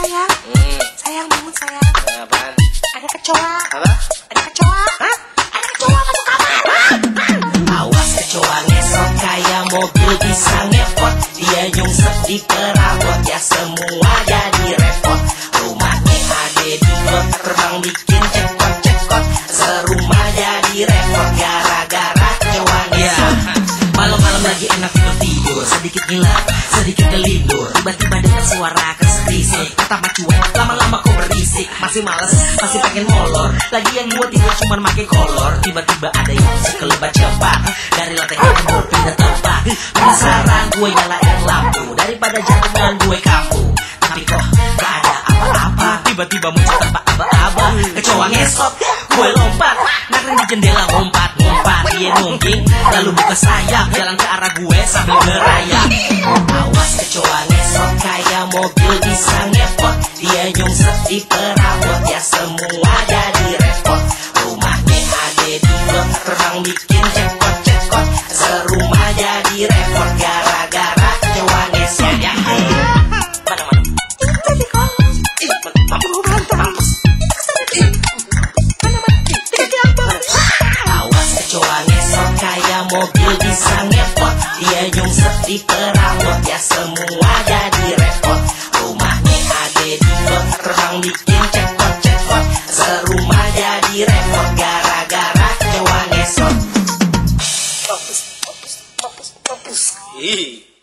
sayang. Hmm, Sayang bangun sayang. apaan? Ada kecoa. Apa? Ada kecoa. Hah? Ada kecoa masuk kamar. Awas kecoa ngesot kayak mobil bisa ngepot Dia nyungsep di perabot ya semua jadi repot Rumahnya ada di got terbang bikin cekot-cekot Serumah jadi repot gara-gara kecoa Ya, ngesot malam-malam lagi enak tidur tidur Sedikit ngilang, sedikit kelindur Tiba-tiba dengar suara keserisik. Pertama cuek, lama-lama kok berisik. Masih males, masih pengen molor. Lagi yang gua tidur cuman pakai kolor. Tiba-tiba ada yang sekelebat cepat Dari lantai kedua pindah tempat. Penasaran gue nyalain lampu. Daripada jangan gue kampung Tapi kok gak ada apa-apa. Tiba-tiba muncul tanpa aba-aba Kecoa ngesot, gue lompat Naring di jendela ngompat Ngompat, dia nungging Lalu buka sayap Jalan ke arah gue sambil ngerayap Awas kecoa ngesot kayak mobil bisa ngepot. Dia nyungsep di perabot ya semua jadi repot. Ada di got terbang bikin cekot-cekot Serumah jadi repot mobil bisa ngepot. Dia nyungsep di perabot ya semua jadi repot. Rumahnya ada di got terbang bikin cekot-cekot Serumah jadi repot. Gara-gara kecoa ngesot. Mampus, mampus, mampus, mampus. Ih